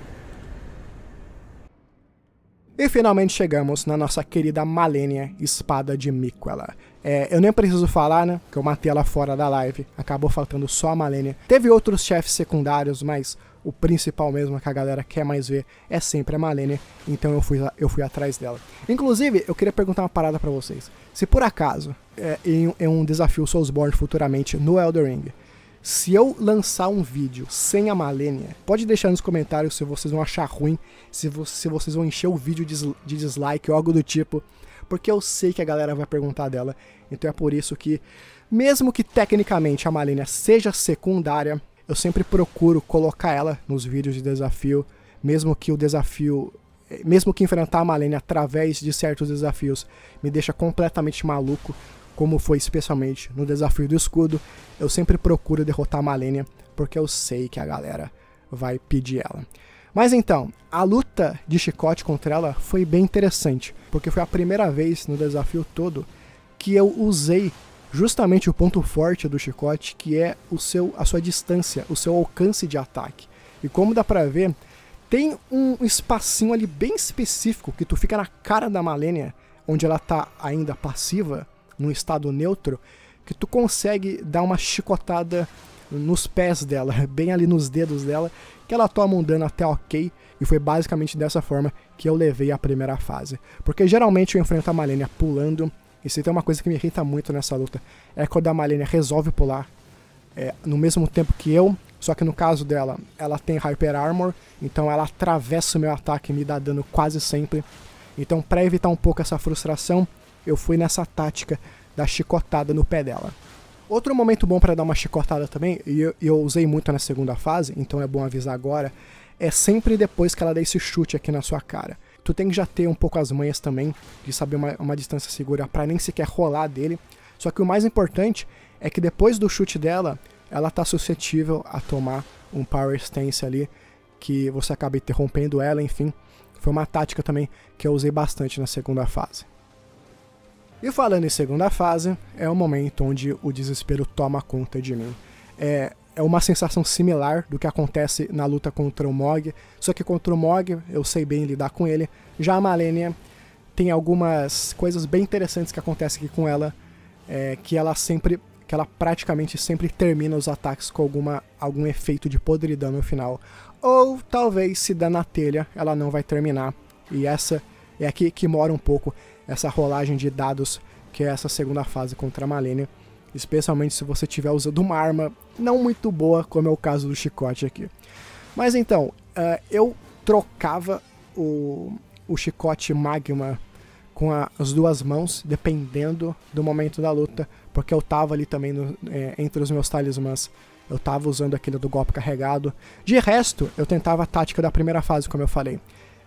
E finalmente chegamos na nossa querida Malenia, Espada de Miquela. É, eu nem preciso falar, né? Que eu matei ela fora da live. Acabou faltando só a Malenia. Teve outros chefes secundários, mas o principal mesmo que a galera quer mais ver é sempre a Malenia. Então eu fui, eu fui atrás dela. Inclusive, eu queria perguntar uma parada para vocês. Se por acaso, é, em, em um desafio Soulsborne futuramente no Elder Ring, se eu lançar um vídeo sem a Malenia, pode deixar nos comentários se vocês vão achar ruim, se, vo se vocês vão encher o vídeo de, de dislike ou algo do tipo, porque eu sei que a galera vai perguntar dela. Então é por isso que, mesmo que tecnicamente a Malenia seja secundária, eu sempre procuro colocar ela nos vídeos de desafio, mesmo que o desafio mesmo que enfrentar a Malenia através de certos desafios me deixa completamente maluco, como foi especialmente no desafio do escudo, eu sempre procuro derrotar a Malenia, porque eu sei que a galera vai pedir ela. Mas então, a luta de chicote contra ela foi bem interessante, porque foi a primeira vez no desafio todo que eu usei justamente o ponto forte do chicote, que é o seu, a sua distância, o seu alcance de ataque. E como dá pra ver, tem um espacinho ali bem específico que tu fica na cara da Malenia, onde ela tá ainda passiva, num estado neutro, que tu consegue dar uma chicotada nos pés dela, bem ali nos dedos dela, que ela toma um dano até ok, e foi basicamente dessa forma que eu levei a primeira fase. Porque geralmente eu enfrento a Malenia pulando, e se tem uma coisa que me irrita muito nessa luta, é quando a Malenia resolve pular é, no mesmo tempo que eu, só que no caso dela, ela tem Hyper Armor, então ela atravessa o meu ataque e me dá dano quase sempre. Então, para evitar um pouco essa frustração, eu fui nessa tática da chicotada no pé dela. Outro momento bom para dar uma chicotada também, e eu, eu, usei muito na segunda fase, então é bom avisar agora, é sempre depois que ela dá esse chute aqui na sua cara. Tu tem que já ter um pouco as manhas também, de saber uma, uma distância segura para nem sequer rolar dele. Só que o mais importante é que depois do chute dela, ela tá suscetível a tomar um power stance ali, que você acaba interrompendo ela, enfim. Foi uma tática também que eu usei bastante na segunda fase. E falando em segunda fase, é o momento onde o desespero toma conta de mim. É, é uma sensação similar do que acontece na luta contra o Mog, só que contra o Mog eu sei bem lidar com ele. Já a Malenia tem algumas coisas bem interessantes que acontecem aqui com ela, é, que ela sempre, que ela praticamente sempre termina os ataques com alguma, algum efeito de podridão no final. Ou talvez se dá na telha, ela não vai terminar. E essa é aqui que mora um pouco essa rolagem de dados que é essa segunda fase contra a Malenia, especialmente se você estiver usando uma arma não muito boa, como é o caso do chicote aqui. Mas então, uh, eu trocava o, o chicote magma com a, as duas mãos, dependendo do momento da luta, porque eu tava ali também no, é, entre os meus talismãs. Eu tava usando aquele do golpe carregado. De resto, eu tentava a tática da primeira fase, como eu falei.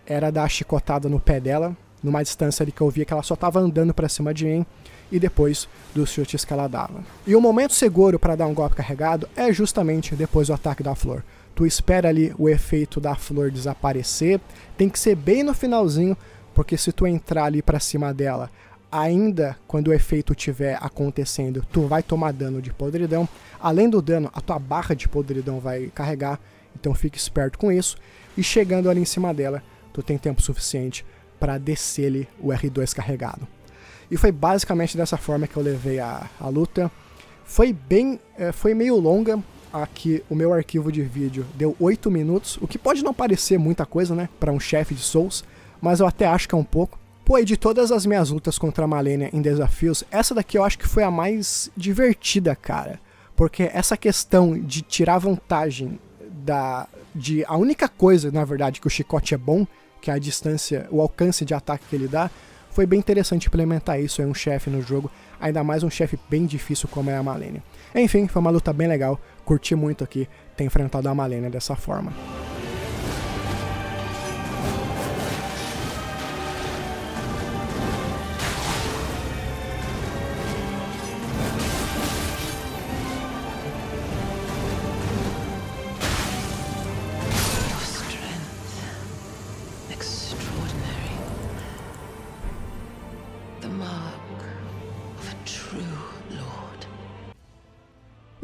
Era dar a chicotada no pé dela, numa distância ali que eu via que ela só estava andando para cima de mim e depois dos chutes que ela dava. E o momento seguro para dar um golpe carregado é justamente depois do ataque da flor. Tu espera ali o efeito da flor desaparecer, tem que ser bem no finalzinho, porque se tu entrar ali para cima dela, ainda quando o efeito estiver acontecendo, tu vai tomar dano de podridão. Além do dano, a tua barra de podridão vai carregar, então fique esperto com isso. E chegando ali em cima dela, tu tem tempo suficiente para descer-lhe o R2 carregado. E foi basicamente dessa forma que eu levei a, a luta. Foi bem. É, foi meio longa. Aqui o meu arquivo de vídeo deu 8 minutos, o que pode não parecer muita coisa, né? Para um chefe de Souls, mas eu até acho que é um pouco. Pô, de todas as minhas lutas contra a Malenia em desafios, essa daqui eu acho que foi a mais divertida, cara. Porque essa questão de tirar vantagem da. de A única coisa, na verdade, que o chicote é bom, que a distância, o alcance de ataque que ele dá, foi bem interessante implementar isso em um chefe no jogo, ainda mais um chefe bem difícil como é a Malenia. Enfim, foi uma luta bem legal, curti muito aqui ter enfrentado a Malenia dessa forma.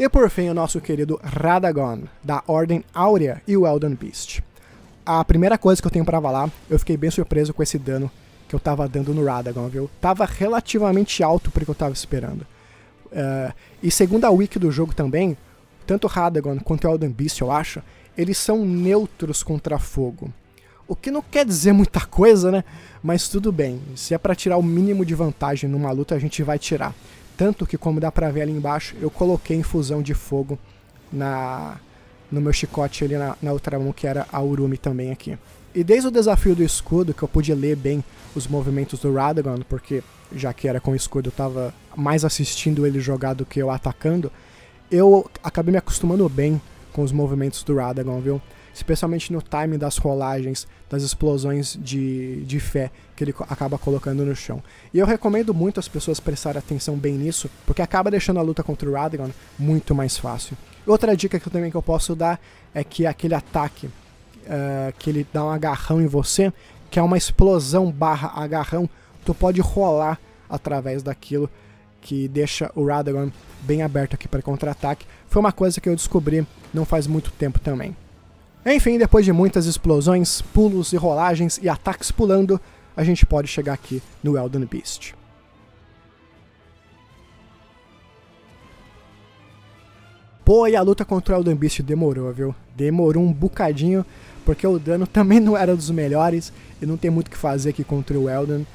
E por fim, o nosso querido Radagon, da Ordem Áurea e o Elden Beast. A primeira coisa que eu tenho para falar, eu fiquei bem surpreso com esse dano que eu tava dando no Radagon, viu? Tava relativamente alto para o que eu tava esperando. Uh, e segundo a wiki do jogo também, tanto Radagon quanto o Elden Beast, eu acho, eles são neutros contra fogo. O que não quer dizer muita coisa, né? Mas tudo bem. Se é para tirar o mínimo de vantagem numa luta, a gente vai tirar. Tanto que, como dá pra ver ali embaixo, eu coloquei infusão de fogo na no meu chicote ali na, na outra mão, que era a Urumi também aqui. E desde o desafio do escudo, que eu pude ler bem os movimentos do Radagon, porque já que era com o escudo eu tava mais assistindo ele jogar do que eu atacando, eu acabei me acostumando bem com os movimentos do Radagon, viu? Especialmente no timing das rolagens, das explosões de, de fé que ele acaba colocando no chão. E eu recomendo muito as pessoas prestarem atenção bem nisso, porque acaba deixando a luta contra o Radagon muito mais fácil. Outra dica que eu, também que eu posso dar é que aquele ataque uh, que ele dá um agarrão em você, que é uma explosão barra agarrão, tu pode rolar através daquilo que deixa o Radagon bem aberto aqui para contra-ataque. Foi uma coisa que eu descobri não faz muito tempo também. Enfim, depois de muitas explosões, pulos e rolagens e ataques pulando, a gente pode chegar aqui no Elden Beast. Pô, e a luta contra o Elden Beast demorou, viu? Demorou um bocadinho, porque o dano também não era dos melhores e não tem muito o que fazer aqui contra o Elden.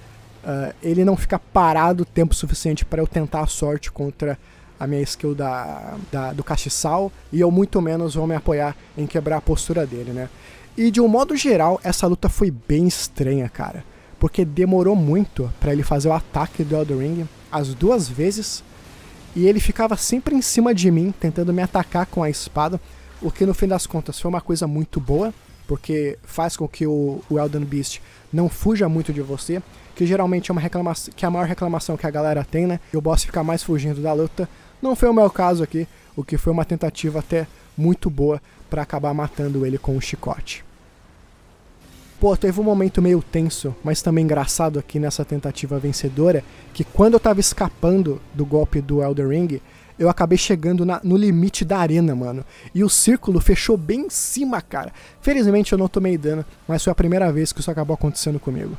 Uh, ele não fica parado tempo suficiente para eu tentar a sorte contra a minha skill da, da, do castiçal e eu muito menos vou me apoiar em quebrar a postura dele, né? E de um modo geral, essa luta foi bem estranha, cara. Porque demorou muito para ele fazer o ataque do Elden Ring as duas vezes. E ele ficava sempre em cima de mim, tentando me atacar com a espada. O que no fim das contas foi uma coisa muito boa, porque faz com que o, o Elden Beast não fuja muito de você, que geralmente é uma reclamação, que é a maior reclamação que a galera tem, né? E o boss fica mais fugindo da luta. Não foi o meu caso aqui, o que foi uma tentativa até muito boa para acabar matando ele com o um chicote. Pô, teve um momento meio tenso, mas também engraçado aqui nessa tentativa vencedora, que quando eu tava escapando do golpe do Elder Ring, eu acabei chegando na, no limite da arena, mano. E o círculo fechou bem em cima, cara. Felizmente eu não tomei dano, mas foi a primeira vez que isso acabou acontecendo comigo.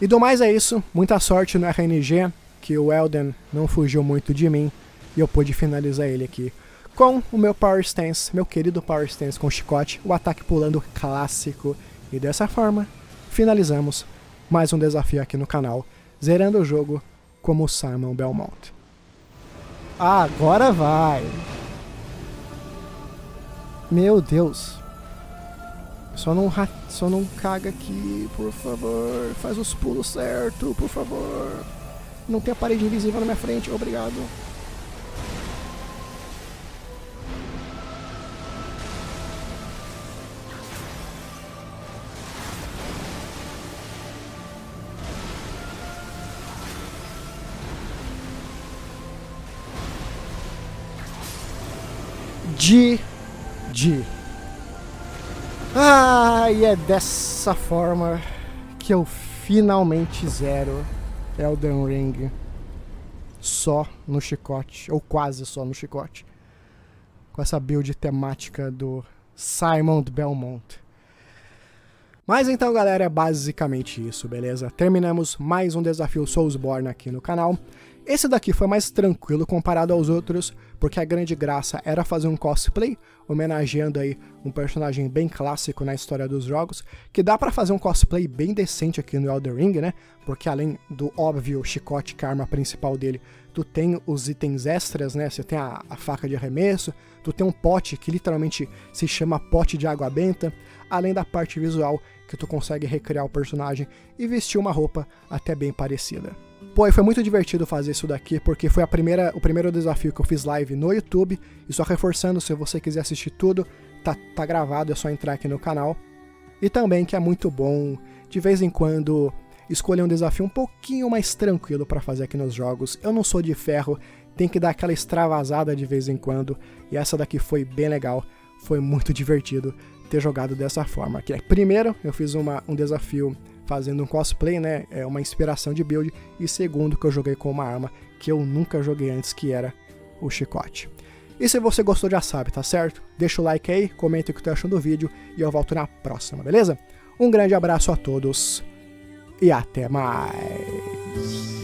E do mais é isso, muita sorte no RNG, que o Elden não fugiu muito de mim e eu pude finalizar ele aqui com o meu Power Stance, meu querido Power Stance com chicote, o ataque pulando clássico. E dessa forma, finalizamos mais um desafio aqui no canal, zerando o jogo como Simon Belmont. Agora vai! Meu Deus! Só não, só não caga aqui, por favor. Faz os pulos certo, por favor. Não tem a parede invisível na minha frente, obrigado. De. De. Ah, e é dessa forma que eu finalmente zero Elden Ring só no chicote, ou quase só no chicote, com essa build temática do Simon Belmont. Mas então, galera, é basicamente isso, beleza? Terminamos mais um desafio Soulsborne aqui no canal. Esse daqui foi mais tranquilo comparado aos outros, porque a grande graça era fazer um cosplay, homenageando aí um personagem bem clássico na história dos jogos, que dá para fazer um cosplay bem decente aqui no Elder Ring, né? Porque além do óbvio chicote que é a arma principal dele, tu tem os itens extras, né? Você tem a, a faca de arremesso, tu tem um pote que literalmente se chama pote de água benta, além da parte visual que tu consegue recriar o personagem e vestir uma roupa até bem parecida. Pô, e foi muito divertido fazer isso daqui, porque foi a primeira, o primeiro desafio que eu fiz live no YouTube. E só reforçando, se você quiser assistir tudo, tá, tá gravado, é só entrar aqui no canal. E também que é muito bom, de vez em quando, escolher um desafio um pouquinho mais tranquilo para fazer aqui nos jogos. Eu não sou de ferro, tem que dar aquela extravasada de vez em quando. E essa daqui foi bem legal, foi muito divertido ter jogado dessa forma. Que é, primeiro, eu fiz uma, um desafio fazendo um cosplay, né? É uma inspiração de build. E segundo, que eu joguei com uma arma que eu nunca joguei antes, que era o chicote. E se você gostou, já sabe, tá certo? Deixa o like aí, comenta o que tá achando do vídeo e eu volto na próxima, beleza? Um grande abraço a todos e até mais!